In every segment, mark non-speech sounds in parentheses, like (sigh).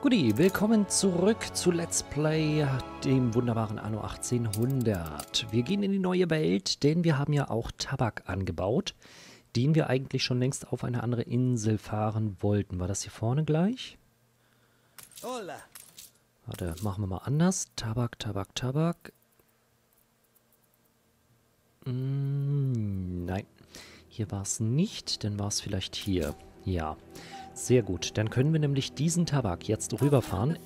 Guti, willkommen zurück zu Let's Play, dem wunderbaren Anno 1800. Wir gehen in die neue Welt, denn wir haben ja auch Tabak angebaut, den wir eigentlich schon längst auf eine andere Insel fahren wollten. War das hier vorne gleich? Hola. Warte, machen wir mal anders. Tabak, Tabak, Tabak. Mm, nein, hier war es nicht, dann war es vielleicht hier. Ja, sehr gut. Dann können wir nämlich diesen Tabak jetzt rüberfahren.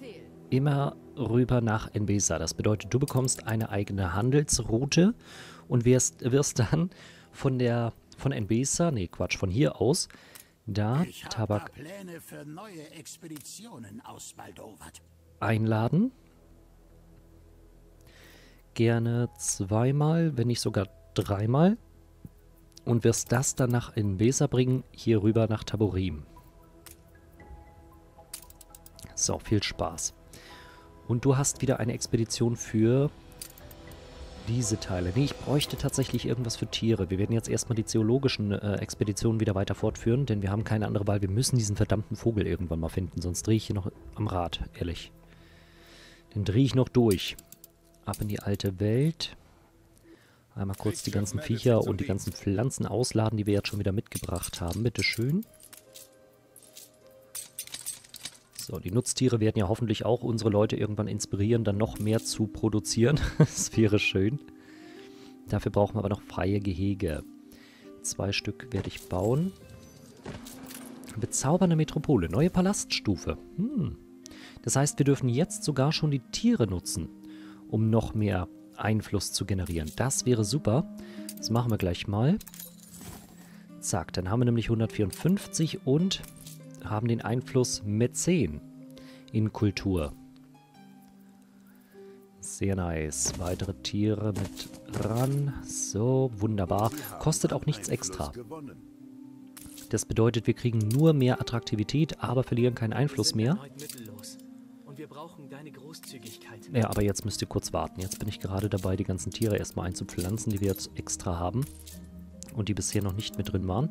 Immer rüber nach Enbesa. Das bedeutet, du bekommst eine eigene Handelsroute und wirst, wirst dann von der von Enbesa, nee Quatsch, von hier aus, da Tabak einladen. Gerne zweimal, wenn nicht sogar dreimal. Und wirst das dann nach Enbesa bringen, hier rüber nach Taborim. So, viel Spaß. Und du hast wieder eine Expedition für diese Teile. Nee, ich bräuchte tatsächlich irgendwas für Tiere. Wir werden jetzt erstmal die zoologischen äh, Expeditionen wieder weiter fortführen, denn wir haben keine andere Wahl. Wir müssen diesen verdammten Vogel irgendwann mal finden, sonst drehe ich hier noch am Rad, ehrlich. Den drehe ich noch durch. Ab in die alte Welt. Einmal kurz die ganzen Viecher und die ganzen Pflanzen ausladen, die wir jetzt schon wieder mitgebracht haben. Bitteschön. So, die Nutztiere werden ja hoffentlich auch unsere Leute irgendwann inspirieren, dann noch mehr zu produzieren. (laughs) das wäre schön. Dafür brauchen wir aber noch freie Gehege. Zwei Stück werde ich bauen. Bezaubernde Metropole, neue Palaststufe. Hm. Das heißt, wir dürfen jetzt sogar schon die Tiere nutzen, um noch mehr Einfluss zu generieren. Das wäre super. Das machen wir gleich mal. Zack, dann haben wir nämlich 154 und haben den Einfluss Mäzen in Kultur. Sehr nice. Weitere Tiere mit ran. So, wunderbar. Kostet auch nichts extra. Das bedeutet, wir kriegen nur mehr Attraktivität, aber verlieren keinen Einfluss mehr. Ja, aber jetzt müsst ihr kurz warten. Jetzt bin ich gerade dabei, die ganzen Tiere erstmal einzupflanzen, die wir jetzt extra haben. Und die bisher noch nicht mit drin waren.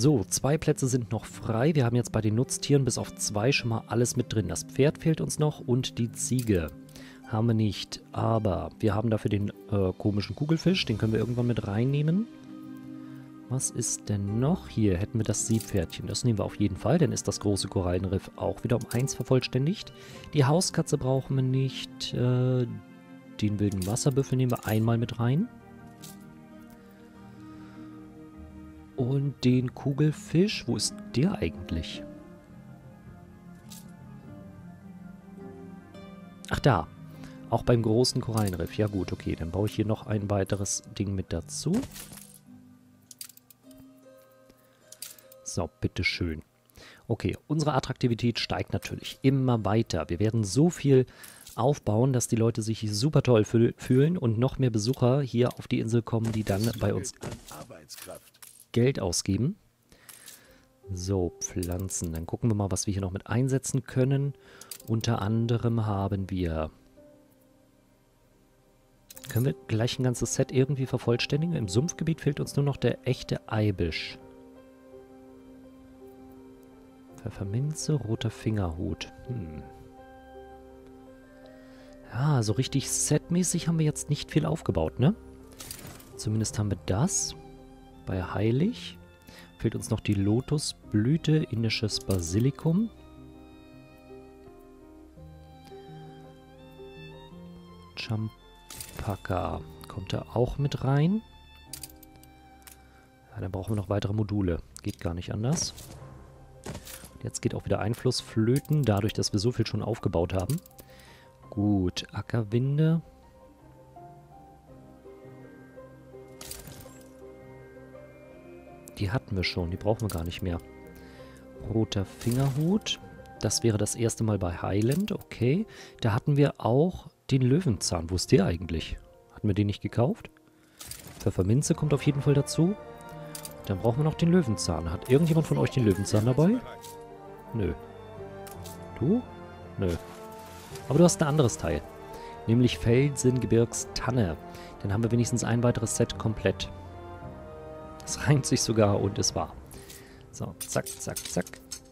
So, zwei Plätze sind noch frei. Wir haben jetzt bei den Nutztieren bis auf zwei schon mal alles mit drin. Das Pferd fehlt uns noch und die Ziege haben wir nicht. Aber wir haben dafür den äh, komischen Kugelfisch. Den können wir irgendwann mit reinnehmen. Was ist denn noch? Hier hätten wir das Seepferdchen. Das nehmen wir auf jeden Fall. Dann ist das große Korallenriff auch wieder um eins vervollständigt. Die Hauskatze brauchen wir nicht. Äh, den wilden Wasserbüffel nehmen wir einmal mit rein. Und den Kugelfisch, wo ist der eigentlich? Ach da, auch beim großen Korallenriff. Ja gut, okay, dann baue ich hier noch ein weiteres Ding mit dazu. So, bitteschön. Okay, unsere Attraktivität steigt natürlich immer weiter. Wir werden so viel aufbauen, dass die Leute sich super toll fühl fühlen und noch mehr Besucher hier auf die Insel kommen, die dann bei uns Geld ausgeben. So, Pflanzen. Dann gucken wir mal, was wir hier noch mit einsetzen können. Unter anderem haben wir... Können wir gleich ein ganzes Set irgendwie vervollständigen? Im Sumpfgebiet fehlt uns nur noch der echte Eibisch. Pfefferminze, roter Fingerhut. Hm. Ja, so richtig setmäßig haben wir jetzt nicht viel aufgebaut, ne? Zumindest haben wir das. Bei Heilig fehlt uns noch die Lotusblüte, indisches Basilikum. Champaka kommt da auch mit rein. Ja, dann brauchen wir noch weitere Module. Geht gar nicht anders. Jetzt geht auch wieder Einfluss flöten, dadurch, dass wir so viel schon aufgebaut haben. Gut, Ackerwinde. Die hatten wir schon, die brauchen wir gar nicht mehr. Roter Fingerhut. Das wäre das erste Mal bei Highland, okay. Da hatten wir auch den Löwenzahn. Wo ist der eigentlich? Hatten wir den nicht gekauft? Pfefferminze kommt auf jeden Fall dazu. Dann brauchen wir noch den Löwenzahn. Hat irgendjemand von euch den Löwenzahn dabei? Nö. Du? Nö. Aber du hast ein anderes Teil. Nämlich Felsengebirgstanne. Dann haben wir wenigstens ein weiteres Set komplett. Es reimt sich sogar und es war. So, zack, zack, zack.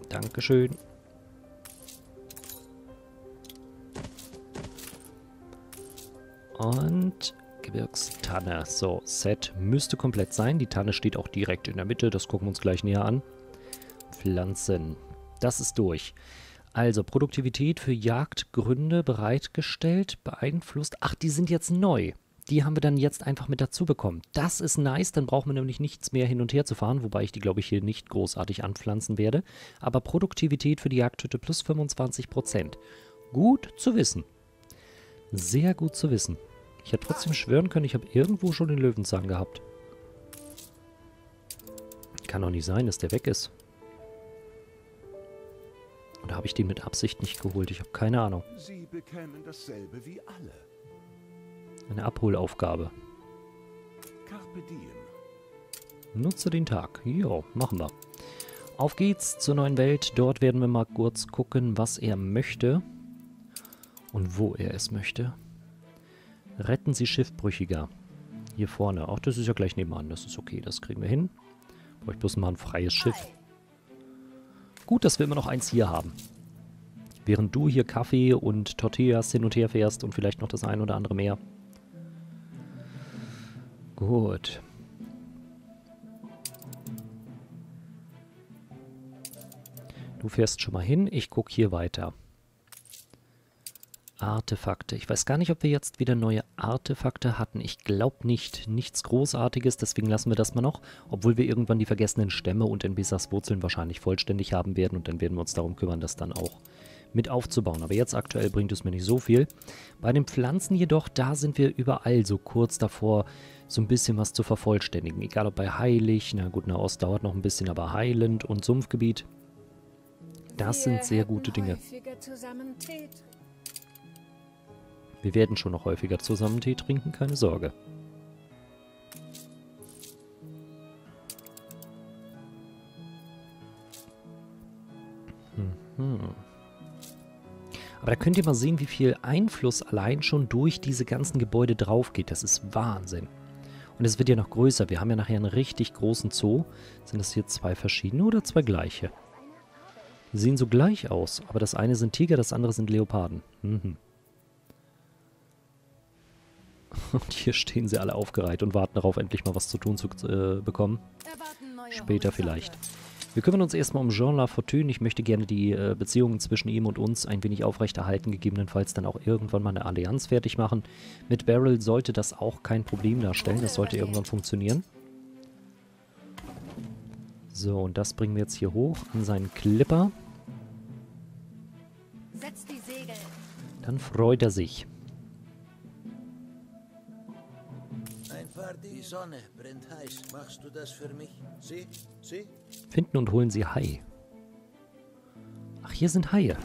Dankeschön. Und Gebirgstanne. So, Set müsste komplett sein. Die Tanne steht auch direkt in der Mitte. Das gucken wir uns gleich näher an. Pflanzen. Das ist durch. Also, Produktivität für Jagdgründe bereitgestellt, beeinflusst. Ach, die sind jetzt neu. Die haben wir dann jetzt einfach mit dazu bekommen. Das ist nice, dann brauchen wir nämlich nichts mehr hin und her zu fahren, wobei ich die, glaube ich, hier nicht großartig anpflanzen werde. Aber Produktivität für die Jagdhütte plus 25%. Gut zu wissen. Sehr gut zu wissen. Ich hätte trotzdem schwören können, ich habe irgendwo schon den Löwenzahn gehabt. Kann doch nicht sein, dass der weg ist. Oder habe ich den mit Absicht nicht geholt? Ich habe keine Ahnung. Sie bekämen dasselbe wie alle. Eine Abholaufgabe. Nutze den Tag. Jo, machen wir. Auf geht's zur neuen Welt. Dort werden wir mal kurz gucken, was er möchte. Und wo er es möchte. Retten Sie Schiffbrüchiger. Hier vorne. Auch das ist ja gleich nebenan. Das ist okay. Das kriegen wir hin. Brauche ich bloß mal ein freies Schiff. Gut, dass wir immer noch eins hier haben. Während du hier Kaffee und Tortillas hin und her fährst und vielleicht noch das ein oder andere mehr. Gut. Du fährst schon mal hin, ich gucke hier weiter. Artefakte. Ich weiß gar nicht, ob wir jetzt wieder neue Artefakte hatten. Ich glaube nicht. Nichts Großartiges, deswegen lassen wir das mal noch. Obwohl wir irgendwann die vergessenen Stämme und Enbissas Wurzeln wahrscheinlich vollständig haben werden. Und dann werden wir uns darum kümmern, das dann auch mit aufzubauen. Aber jetzt aktuell bringt es mir nicht so viel. Bei den Pflanzen jedoch, da sind wir überall so kurz davor, so ein bisschen was zu vervollständigen. Egal ob bei Heilig, na gut, Nahost dauert noch ein bisschen, aber Heilend und Sumpfgebiet, das sind sehr gute Dinge. Wir werden schon noch häufiger zusammen Tee trinken, keine Sorge. Mhm. Aber da könnt ihr mal sehen, wie viel Einfluss allein schon durch diese ganzen Gebäude drauf geht. Das ist Wahnsinn. Und es wird ja noch größer. Wir haben ja nachher einen richtig großen Zoo. Sind das hier zwei verschiedene oder zwei gleiche? Die sehen so gleich aus, aber das eine sind Tiger, das andere sind Leoparden. Mhm. (laughs) Und hier stehen sie alle aufgereiht und warten darauf, endlich mal was zu tun zu äh, bekommen. Später vielleicht. Wir kümmern uns erstmal um Jean Lafortune. Ich möchte gerne die äh, Beziehungen zwischen ihm und uns ein wenig aufrechterhalten, gegebenenfalls dann auch irgendwann mal eine Allianz fertig machen. Mit Beryl sollte das auch kein Problem darstellen. Das sollte irgendwann funktionieren. So, und das bringen wir jetzt hier hoch an seinen Clipper. Dann freut er sich. Die Sonne brennt heiß. Machst du das für mich? Sieh, sieh. Finden und holen sie Hai. Ach, hier sind Haie.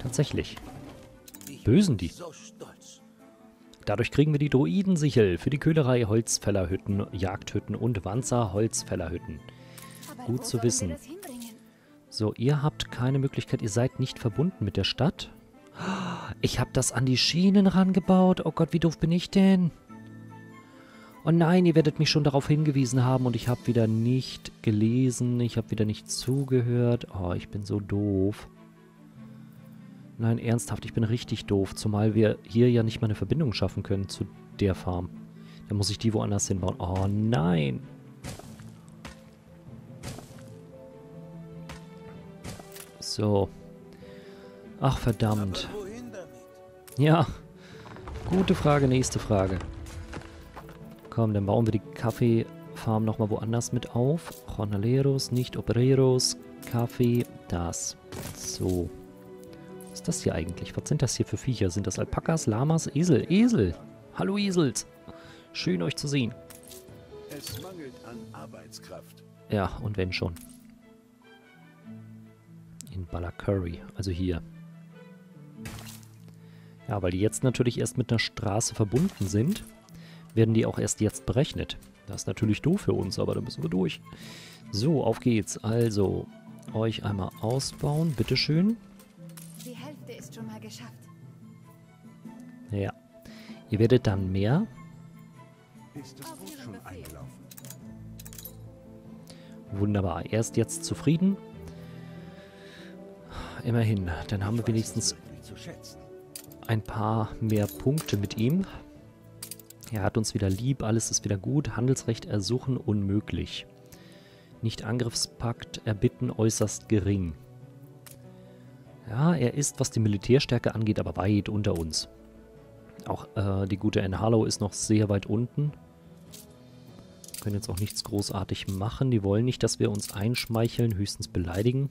Tatsächlich. Bösen die. So stolz. Dadurch kriegen wir die Druidensichel für die Köhlerei, Holzfällerhütten, Jagdhütten und Wanzer-Holzfällerhütten. Gut zu wissen. So, ihr habt keine Möglichkeit, ihr seid nicht verbunden mit der Stadt. Ich habe das an die Schienen rangebaut. Oh Gott, wie doof bin ich denn? Oh nein, ihr werdet mich schon darauf hingewiesen haben und ich habe wieder nicht gelesen, ich habe wieder nicht zugehört. Oh, ich bin so doof. Nein, ernsthaft, ich bin richtig doof, zumal wir hier ja nicht mal eine Verbindung schaffen können zu der Farm. Da muss ich die woanders hinbauen. Oh nein. So. Ach, verdammt. Ja. Gute Frage, nächste Frage. Komm, dann bauen wir die Kaffeefarm nochmal woanders mit auf. Jornaleros, nicht Obreros, Kaffee, das. So. Was ist das hier eigentlich? Was sind das hier für Viecher? Sind das Alpakas, Lamas, Esel? Esel! Hallo Esels! Schön euch zu sehen. Es mangelt an Arbeitskraft. Ja, und wenn schon. In Ballacurry, also hier. Ja, weil die jetzt natürlich erst mit einer Straße verbunden sind, werden die auch erst jetzt berechnet. Das ist natürlich doof für uns, aber da müssen wir durch. So, auf geht's. Also, euch einmal ausbauen, bitteschön. Die Hälfte ist schon mal geschafft. Ja. Ihr werdet dann mehr. Ist das Boot schon eingelaufen? Wunderbar. Er ist jetzt zufrieden. Immerhin, dann haben wir wenigstens ein paar mehr Punkte mit ihm. Er hat uns wieder lieb, alles ist wieder gut. Handelsrecht ersuchen unmöglich. Nicht Angriffspakt erbitten äußerst gering. Ja, er ist, was die Militärstärke angeht, aber weit unter uns. Auch äh, die gute Anne Harlow ist noch sehr weit unten. Können jetzt auch nichts großartig machen. Die wollen nicht, dass wir uns einschmeicheln, höchstens beleidigen.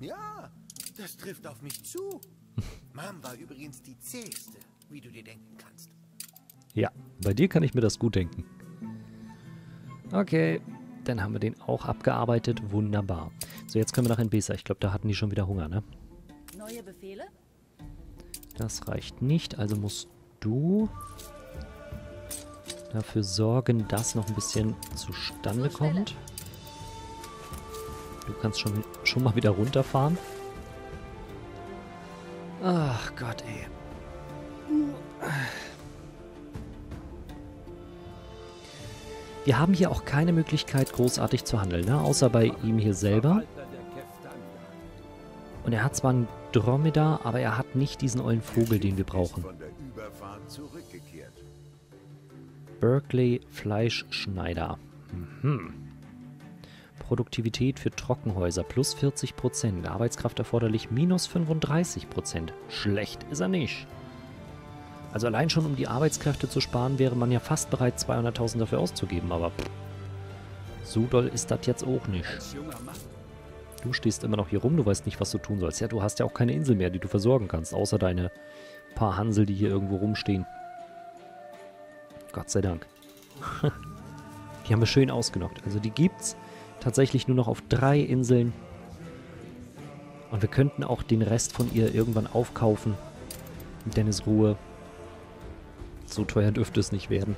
Ja, das trifft auf mich zu. (laughs) Mom war übrigens die zäheste, wie du dir denken kannst. Ja, bei dir kann ich mir das gut denken. Okay, dann haben wir den auch abgearbeitet. Wunderbar. So, jetzt können wir nach Enbesa. Ich glaube, da hatten die schon wieder Hunger, ne? Neue Befehle? Das reicht nicht, also musst du dafür sorgen, dass noch ein bisschen zustande kommt. Du kannst schon, schon mal wieder runterfahren. Ach Gott, ey. Wir haben hier auch keine Möglichkeit, großartig zu handeln, ne? außer bei ihm hier selber. Und er hat zwar einen Dromedar, aber er hat nicht diesen ollen Vogel, den wir brauchen. Berkeley Fleischschneider. Mhm. Produktivität für Trockenhäuser plus 40%. Arbeitskraft erforderlich minus 35%. Schlecht ist er nicht. Also allein schon um die Arbeitskräfte zu sparen, wäre man ja fast bereit, 200.000 dafür auszugeben, aber so doll ist das jetzt auch nicht. Du stehst immer noch hier rum, du weißt nicht, was du tun sollst. Ja, du hast ja auch keine Insel mehr, die du versorgen kannst, außer deine paar Hansel, die hier irgendwo rumstehen. Gott sei Dank. (laughs) die haben wir schön ausgenockt. Also die gibt's tatsächlich nur noch auf drei Inseln. Und wir könnten auch den Rest von ihr irgendwann aufkaufen. Dennis Ruhe. So teuer dürfte es nicht werden.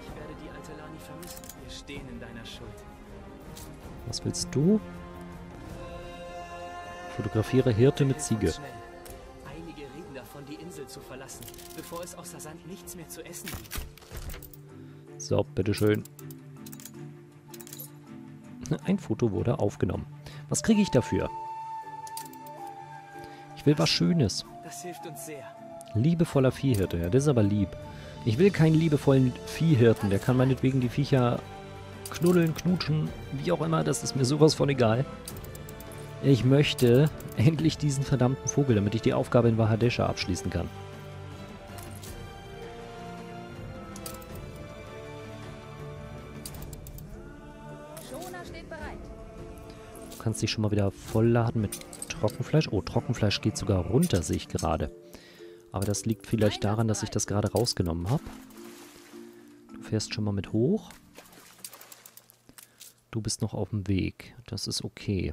Ich werde die alte Lani vermissen. Wir stehen in deiner Schuld. Was willst du? Fotografiere Hirte mit Ziege. Einige reden davon, die Insel zu verlassen, bevor es außer Sand nichts mehr zu essen gibt. So, bitteschön. Ein Foto wurde aufgenommen. Was kriege ich dafür? Ich will was Schönes. Das hilft uns sehr. Liebevoller Viehhirte, ja, das ist aber lieb. Ich will keinen liebevollen Viehhirten, der kann meinetwegen die Viecher knuddeln, knutschen, wie auch immer, das ist mir sowas von egal. Ich möchte endlich diesen verdammten Vogel, damit ich die Aufgabe in Bahadesha abschließen kann. Kannst dich schon mal wieder vollladen mit Trockenfleisch. Oh, Trockenfleisch geht sogar runter, sehe ich gerade. Aber das liegt vielleicht daran, dass ich das gerade rausgenommen habe. Du fährst schon mal mit hoch. Du bist noch auf dem Weg. Das ist okay.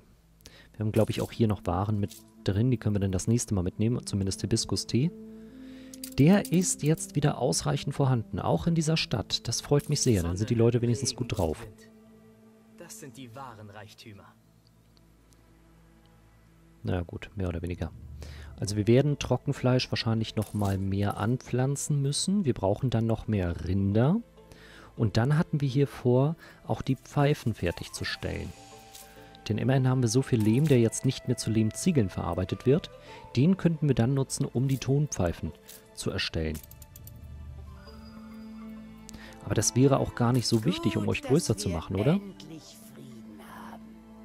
Wir haben, glaube ich, auch hier noch Waren mit drin. Die können wir dann das nächste Mal mitnehmen. Zumindest Hibiskus-Tee. Der ist jetzt wieder ausreichend vorhanden. Auch in dieser Stadt. Das freut mich sehr. Dann sind die Leute wenigstens gut drauf. Das sind die wahren Reichtümer. Na gut, mehr oder weniger. Also wir werden Trockenfleisch wahrscheinlich noch mal mehr anpflanzen müssen. Wir brauchen dann noch mehr Rinder. Und dann hatten wir hier vor, auch die Pfeifen fertigzustellen. Denn immerhin haben wir so viel Lehm, der jetzt nicht mehr zu Lehmziegeln verarbeitet wird. Den könnten wir dann nutzen, um die Tonpfeifen zu erstellen. Aber das wäre auch gar nicht so wichtig, um euch größer zu machen, oder?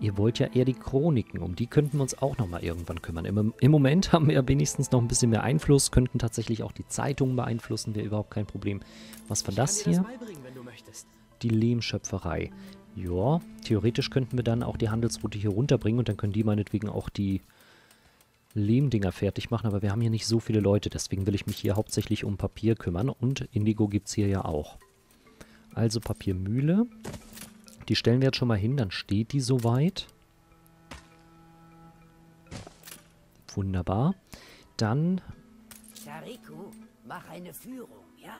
Ihr wollt ja eher die Chroniken, um die könnten wir uns auch nochmal irgendwann kümmern. Im, Im Moment (laughs) haben wir ja wenigstens noch ein bisschen mehr Einfluss, könnten tatsächlich auch die Zeitungen beeinflussen, wäre überhaupt kein Problem. Was war das hier? das. Die Lehmschöpferei. Ja, theoretisch könnten wir dann auch die Handelsroute hier runterbringen und dann können die meinetwegen auch die Lehmdinger fertig machen, aber wir haben hier nicht so viele Leute, deswegen will ich mich hier hauptsächlich um Papier kümmern und Indigo gibt es hier ja auch. Also Papiermühle. Die stellen wir jetzt schon mal hin, dann steht die soweit. Wunderbar. Dann Tariku, mach eine Führung, ja?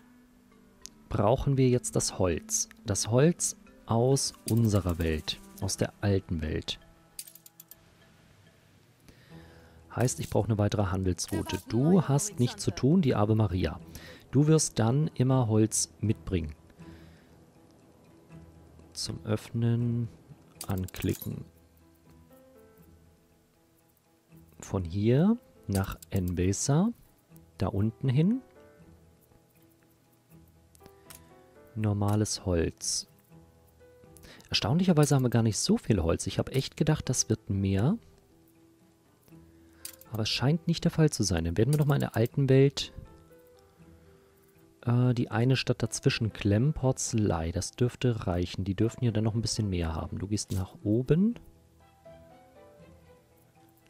brauchen wir jetzt das Holz. Das Holz aus unserer Welt, aus der alten Welt. Heißt, ich brauche eine weitere Handelsroute. Du hast nichts zu tun, die Ave Maria. Du wirst dann immer Holz mitbringen. Zum Öffnen anklicken. von hier nach Enbesa, da unten hin. Normales Holz. Erstaunlicherweise haben wir gar nicht so viel Holz. Ich habe echt gedacht, das wird mehr. Aber es scheint nicht der Fall zu sein. Dann werden wir doch mal in der alten Welt äh, die eine Stadt dazwischen klemmen. Porzelei, das dürfte reichen. Die dürften ja dann noch ein bisschen mehr haben. Du gehst nach oben.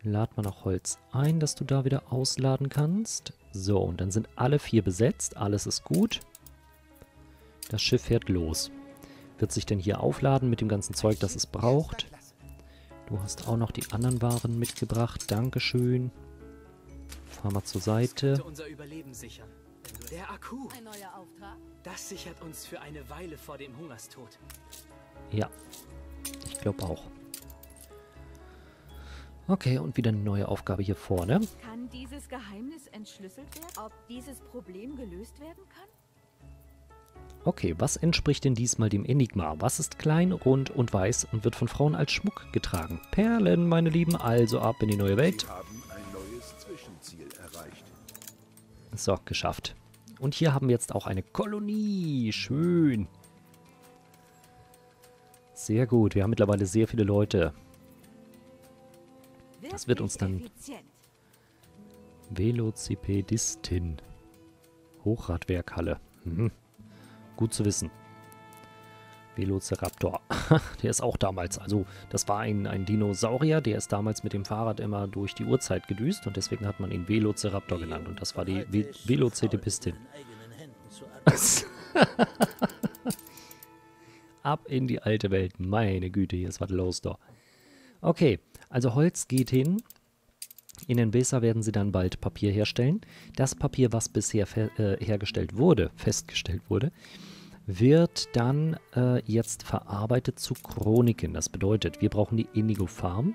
Lad mal noch Holz ein, dass du da wieder ausladen kannst. So, und dann sind alle vier besetzt. Alles ist gut. Das Schiff fährt los. Wird sich denn hier aufladen mit dem ganzen Zeug, das es braucht. Du hast auch noch die anderen Waren mitgebracht. Dankeschön. Fahr mal zur Seite. Der Akku. Ein neuer Auftrag? Das sichert uns für eine Weile vor dem Hungerstod. Ja, ich glaube auch. Okay, und wieder eine neue Aufgabe hier vorne. Kann dieses Geheimnis entschlüsselt werden? Ob dieses Problem gelöst werden kann? Okay, was entspricht denn diesmal dem Enigma? Was ist klein, rund und weiß und wird von Frauen als Schmuck getragen? Perlen, meine Lieben, also ab in die neue Welt. Wir haben So, geschafft. Und hier haben wir jetzt auch eine Kolonie. Schön. Sehr gut, wir haben mittlerweile sehr viele Leute. Das wird uns dann-. Velocipedistin. Hochradwerkhalle. Mhm. Gut zu wissen. Velociraptor. (laughs) der ist auch damals, also das war ein, ein Dinosaurier, der ist damals mit dem Fahrrad immer durch die Uhrzeit gedüst und deswegen hat man ihn Velociraptor genannt und das war die Ve Velociraptoristin. (laughs) Ab in die alte Welt. Meine Güte, hier ist was los da. Okay, also Holz geht hin. In den Besa werden sie dann bald Papier herstellen. Das Papier, was bisher äh, hergestellt wurde, festgestellt wurde, wird dann äh, jetzt verarbeitet zu Chroniken. Das bedeutet, wir brauchen die Indigo Farm.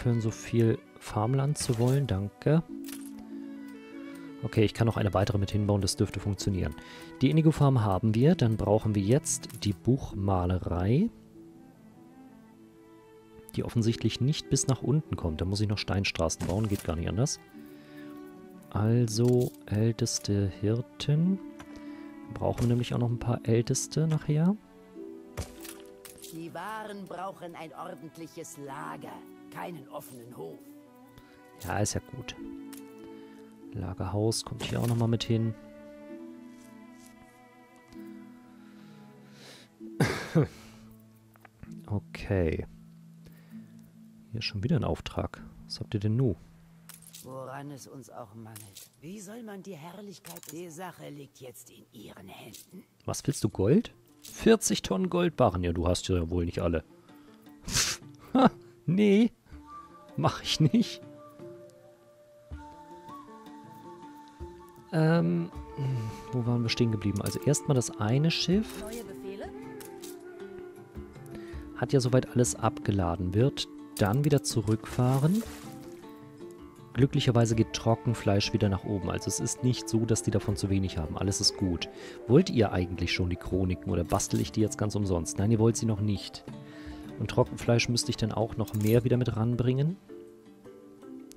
Aufhören, so viel Farmland zu wollen? Danke. Okay, ich kann noch eine weitere mit hinbauen, das dürfte funktionieren. Die Indigo Farm haben wir, dann brauchen wir jetzt die Buchmalerei, die offensichtlich nicht bis nach unten kommt. Da muss ich noch Steinstraßen bauen, geht gar nicht anders. Also, älteste Hirten. Brauchen wir nämlich auch noch ein paar älteste nachher. Die Waren brauchen ein ordentliches Lager, keinen offenen Hof. Ja, ist ja gut. Lagerhaus kommt hier auch nochmal mit hin. (laughs) Okay. Hier ist schon wieder ein Auftrag. Was habt ihr denn nu? Woran es uns auch mangelt. Wie soll man die Herrlichkeit... Die Sache liegt jetzt in ihren Händen. Was willst du, Gold? 40 Tonnen Goldbarren. Ja, du hast ja wohl nicht alle. (laughs) ha, nee. Mach ich nicht. Ähm, wo waren wir stehen geblieben? Also erstmal das eine Schiff. Hat ja soweit alles abgeladen, wird dann wieder zurückfahren. Glücklicherweise geht Trockenfleisch wieder nach oben. Also es ist nicht so, dass die davon zu wenig haben. Alles ist gut. Wollt ihr eigentlich schon die Chroniken oder bastel ich die jetzt ganz umsonst? Nein, ihr wollt sie noch nicht. Und Trockenfleisch müsste ich dann auch noch mehr wieder mit ranbringen.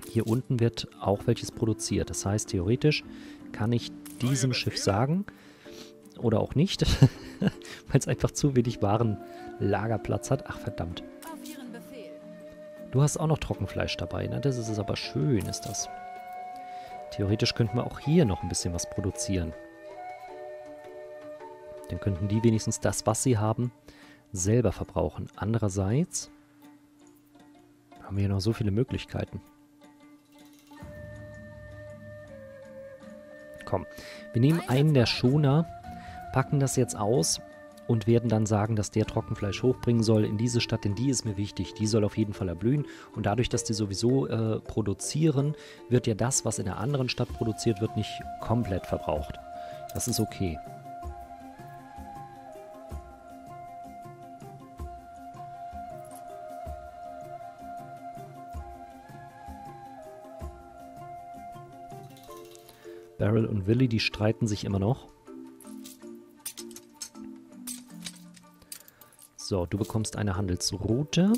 Hier unten wird auch welches produziert. Das heißt, theoretisch kann ich diesem Schiff sagen, oder auch nicht, (laughs) weil es einfach zu wenig Warenlagerplatz hat. Ach verdammt. Du hast auch noch Trockenfleisch dabei, ne? Das ist es aber schön, ist das. Theoretisch könnten wir auch hier noch ein bisschen was produzieren. Dann könnten die wenigstens das, was sie haben, selber verbrauchen. Andererseits haben wir hier noch so viele Möglichkeiten. Komm, wir nehmen einen der Schoner, packen das jetzt aus und werden dann sagen, dass der Trockenfleisch hochbringen soll in diese Stadt, denn die ist mir wichtig. Die soll auf jeden Fall erblühen. Und dadurch, dass die sowieso äh, produzieren, wird ja das, was in der anderen Stadt produziert wird, nicht komplett verbraucht. Das ist okay. Beryl und Willy, die streiten sich immer noch. So, du bekommst eine Handelsroute.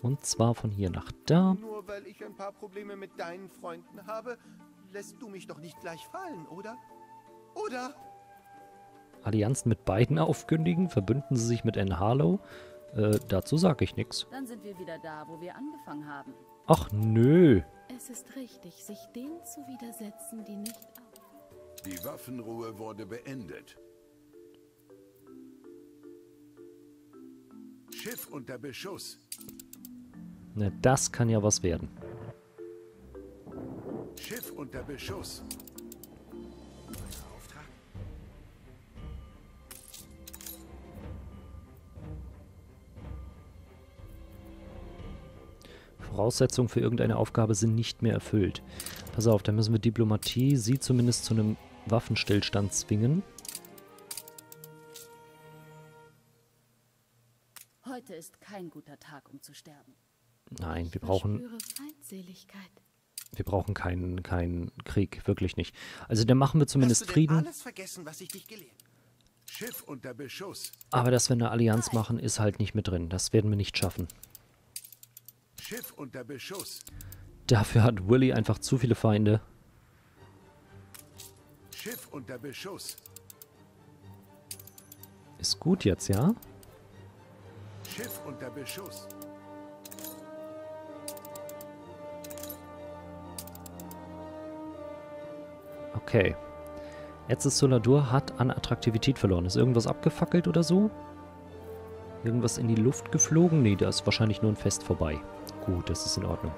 Und zwar von hier nach da. Nur weil ich ein paar Probleme mit deinen Freunden habe, lässt du mich doch nicht gleich fallen, oder? Oder? Allianzen mit beiden (laughs) aufkündigen. Verbünden sie sich mit Anne Harlow. Äh, dazu sage ich nichts. Dann sind wir wieder da, wo wir angefangen haben. Ach nö. Es ist richtig, sich denen zu widersetzen, die nicht. Die Waffenruhe wurde beendet. Schiff unter Beschuss. Na, das kann ja was werden. Schiff unter Beschuss. Auftrag? Voraussetzungen für irgendeine Aufgabe sind nicht mehr erfüllt. Pass auf, da müssen wir Diplomatie, sie zumindest zu einem Waffenstillstand zwingen. Heute ist kein guter Tag, um zu sterben. Nein, wir brauchen, wir brauchen keinen, keinen Krieg, wirklich nicht. Also dann machen wir zumindest Hast du denn Frieden. alles vergessen, was ich dich gelehrt Schiff unter Beschuss. Aber dass wir eine Allianz machen, ist halt nicht mit drin. Das werden wir nicht schaffen. Schiff unter Beschuss. Dafür hat Willy einfach zu viele Feinde. Schiff unter Beschuss. Ist gut jetzt, ja? Schiff unter Beschuss. Okay. Jetzt ist Soladur hat an Attraktivität verloren. Ist irgendwas abgefackelt oder so? Irgendwas in die Luft geflogen? Nee, da ist wahrscheinlich nur ein Fest vorbei. Gut, das ist in Ordnung.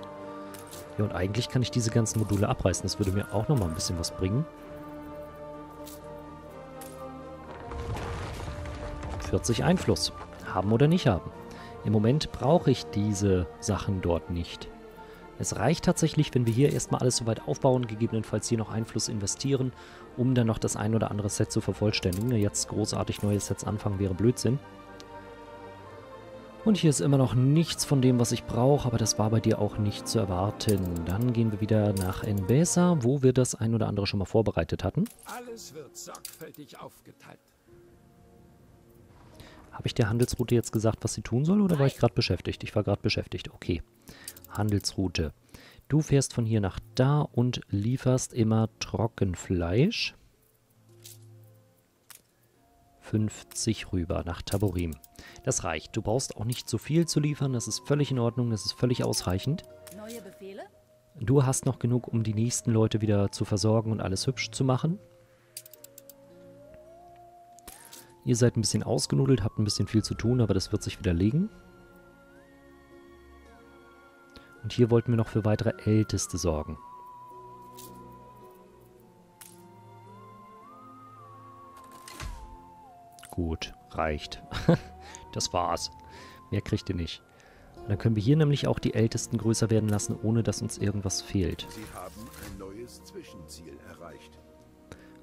Ja, und eigentlich kann ich diese ganzen Module abreißen. Das würde mir auch nochmal ein bisschen was bringen. 40 Einfluss. Haben oder nicht haben. Im Moment brauche ich diese Sachen dort nicht. Es reicht tatsächlich, wenn wir hier erstmal alles soweit aufbauen, gegebenenfalls hier noch Einfluss investieren, um dann noch das ein oder andere Set zu vervollständigen. Jetzt großartig neue Sets anfangen wäre Blödsinn. Und hier ist immer noch nichts von dem, was ich brauche, aber das war bei dir auch nicht zu erwarten. Dann gehen wir wieder nach Enbesa, wo wir das ein oder andere schon mal vorbereitet hatten. Alles wird sorgfältig aufgeteilt. Habe ich der Handelsroute jetzt gesagt, was sie tun soll, oder war ich gerade beschäftigt? Ich war gerade beschäftigt, okay. Handelsroute. Du fährst von hier nach da und lieferst immer Trockenfleisch. 50 rüber nach Taborim. Das reicht. Du brauchst auch nicht so viel zu liefern. Das ist völlig in Ordnung. Das ist völlig ausreichend. Neue Befehle? Du hast noch genug, um die nächsten Leute wieder zu versorgen und alles hübsch zu machen. Ihr seid ein bisschen ausgenudelt, habt ein bisschen viel zu tun, aber das wird sich wieder legen. Und hier wollten wir noch für weitere Älteste sorgen. Gut, reicht. (laughs) das war's. Mehr kriegt ihr nicht. Und dann können wir hier nämlich auch die Ältesten größer werden lassen, ohne dass uns irgendwas fehlt. Sie haben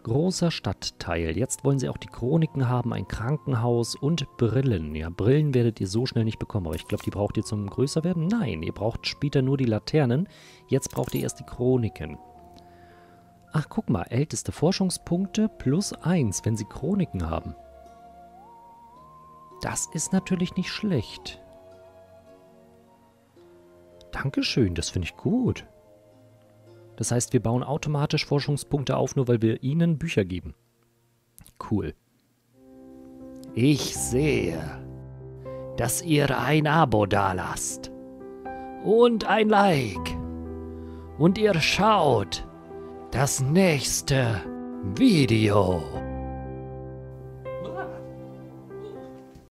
Großer Stadtteil. Jetzt wollen sie auch die Chroniken haben, ein Krankenhaus und Brillen. Ja, Brillen werdet ihr so schnell nicht bekommen, aber ich glaube, die braucht ihr zum Größerwerden? Nein, ihr braucht später nur die Laternen. Jetzt braucht ihr erst die Chroniken. Ach, guck mal, älteste Forschungspunkte plus eins, wenn sie Chroniken haben. Das ist natürlich nicht schlecht. Dankeschön, das finde ich gut. Das heißt, wir bauen automatisch Forschungspunkte auf, nur weil wir ihnen Bücher geben. Cool. Ich sehe, dass ihr ein Abo dalasst. Und ein Like. Und ihr schaut das nächste Video.